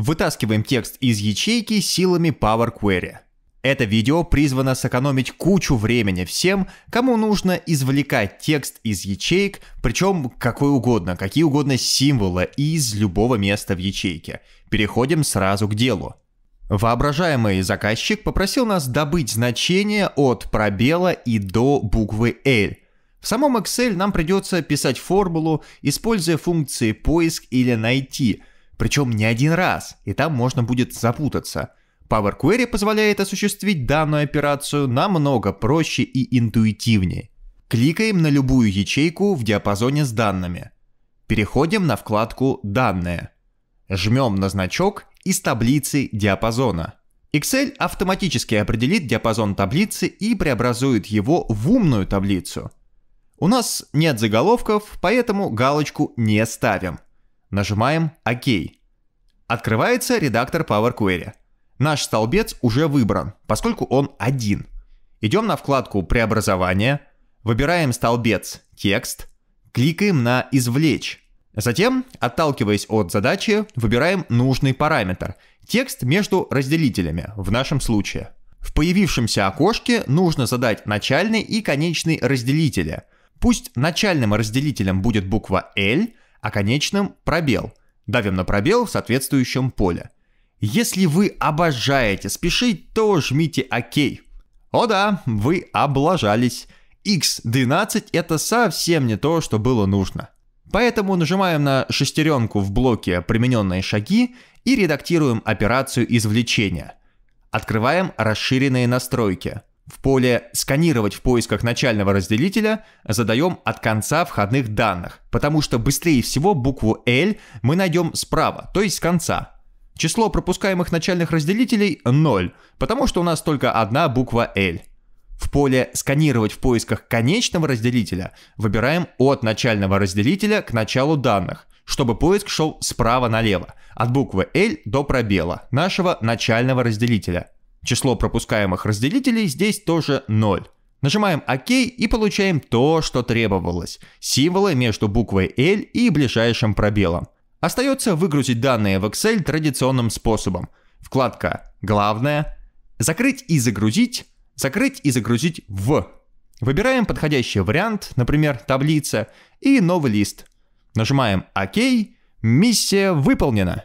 Вытаскиваем текст из ячейки силами Power Query. Это видео призвано сэкономить кучу времени всем, кому нужно извлекать текст из ячеек, причем какой угодно, какие угодно символы из любого места в ячейке. Переходим сразу к делу. Воображаемый заказчик попросил нас добыть значение от пробела и до буквы L. В самом Excel нам придется писать формулу, используя функции поиск или найти, причем не один раз, и там можно будет запутаться – Power Query позволяет осуществить данную операцию намного проще и интуитивнее. Кликаем на любую ячейку в диапазоне с данными. Переходим на вкладку «Данные». Жмем на значок из таблицы диапазона. Excel автоматически определит диапазон таблицы и преобразует его в умную таблицу. У нас нет заголовков, поэтому галочку не ставим. Нажимаем ОК. Открывается редактор Power Query. Наш столбец уже выбран, поскольку он один. Идем на вкладку «Преобразование», выбираем столбец «Текст», кликаем на «Извлечь». Затем, отталкиваясь от задачи, выбираем нужный параметр – текст между разделителями, в нашем случае. В появившемся окошке нужно задать начальный и конечный разделители. Пусть начальным разделителем будет буква L, а конечным – пробел. Давим на пробел в соответствующем поле – если вы обожаете спешить, то жмите ОК. О да, вы облажались. X12 это совсем не то, что было нужно. Поэтому нажимаем на шестеренку в блоке «Примененные шаги» и редактируем операцию извлечения. Открываем расширенные настройки. В поле «Сканировать в поисках начального разделителя» задаем от конца входных данных, потому что быстрее всего букву L мы найдем справа, то есть с конца. Число пропускаемых начальных разделителей – 0, потому что у нас только одна буква L. В поле «Сканировать в поисках конечного разделителя» выбираем от начального разделителя к началу данных, чтобы поиск шел справа налево, от буквы L до пробела, нашего начального разделителя. Число пропускаемых разделителей здесь тоже 0. Нажимаем ОК и получаем то, что требовалось – символы между буквой L и ближайшим пробелом – Остается выгрузить данные в Excel традиционным способом. Вкладка «Главное», «Закрыть и загрузить», «Закрыть и загрузить в». Выбираем подходящий вариант, например, таблица, и новый лист. Нажимаем «Ок», миссия выполнена.